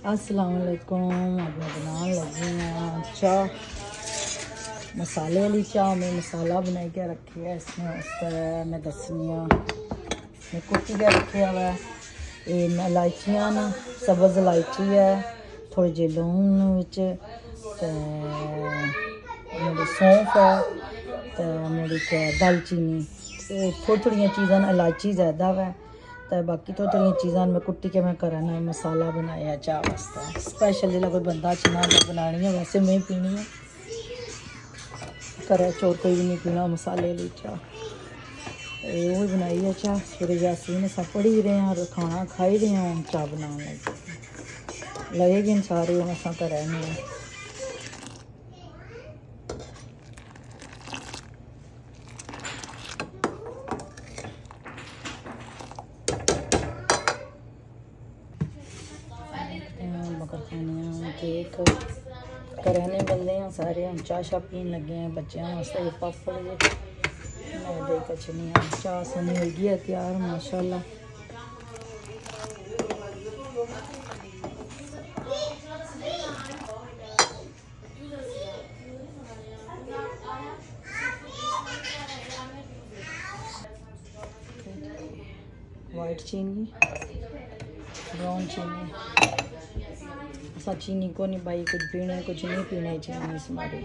अस्सलाम वालेकुम अब मैं बनाने लगी हूँ चाह मसाले वाली चाह में मसाला बना के रखी है? इसमें उस पर मैं दसनी मैं कुटी के रखे हुआ है ये इलायचियाँ ना, सब्ज़ इलायची है, थोड़े जे लून विच मेरी सौंफ है तो मेरी दालचीनी। थोड़ी थोड़ी चीज़ां इलायची ज़्यादा है तो बाकी थोड़ी थोड़ी चीज़ां मैं कुट्टी के मैं करना मसाला बनाया चाह वास्ते। स्पेशल जो कोई बंदा चना बनानी है, वैसे मैं पीनी है। करे चोर कोई भी नहीं पीना, मसाले ली चाह वो बनाई है चाह फिर यासीन सब पढ़ी रहे हैं, और खाना खाई रहे हैं चाह लगे लगेगी सारे, हम असा करें केक कराने बंदे हैं, सारे हम चाह शाह पीन लगे हैं, बच्चों वास्ते पापड़ मैदे कचनियाँ चाह है तैयार, माशाल्लाह। वाइट चीनी ब्राउन चीनी असा चीनी को नहीं भाई कुछ पीने कुछ नहीं पीने चीनी इस मारे